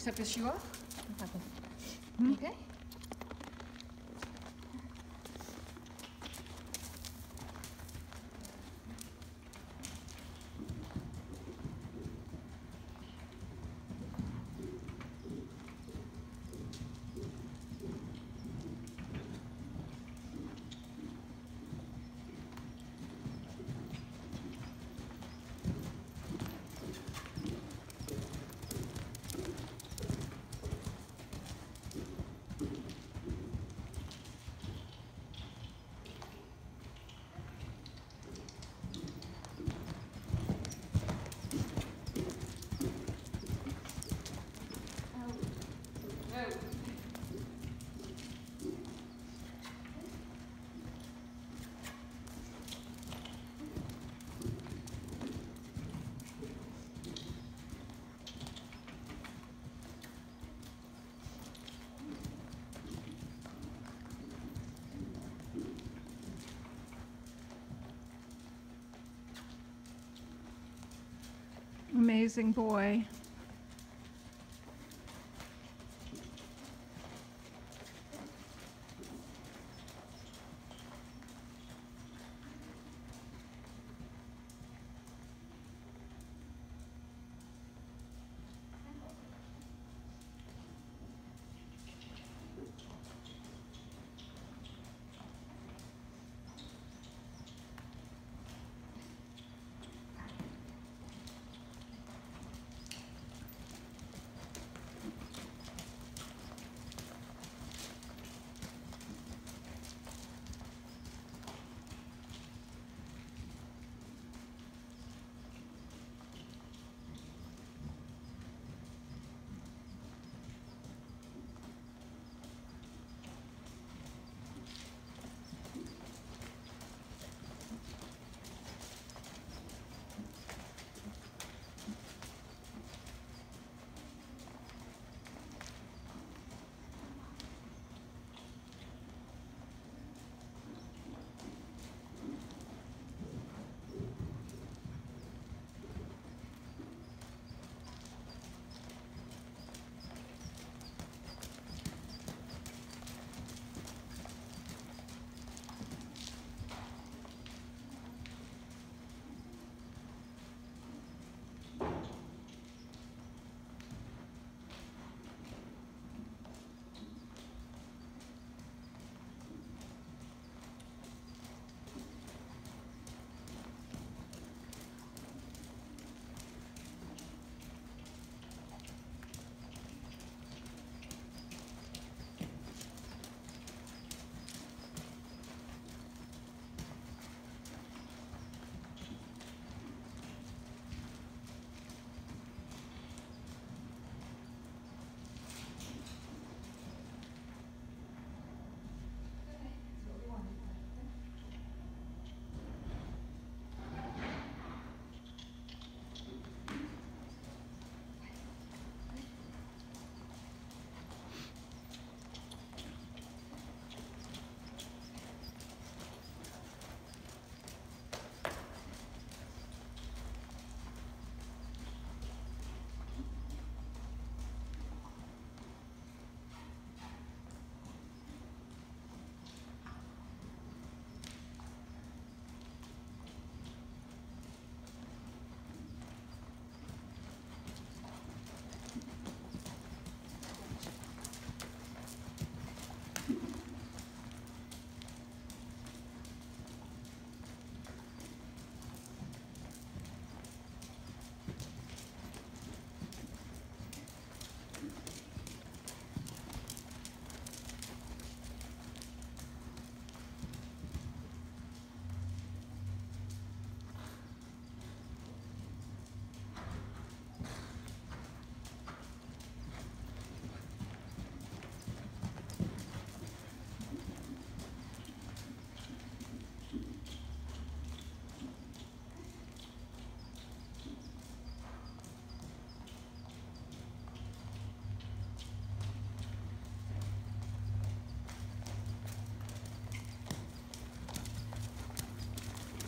s'appelle Shiwa. Hmm? Okay. Amazing boy.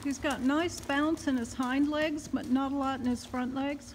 He's got nice bounce in his hind legs, but not a lot in his front legs.